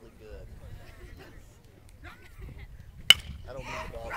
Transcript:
really good. I don't mean the ball.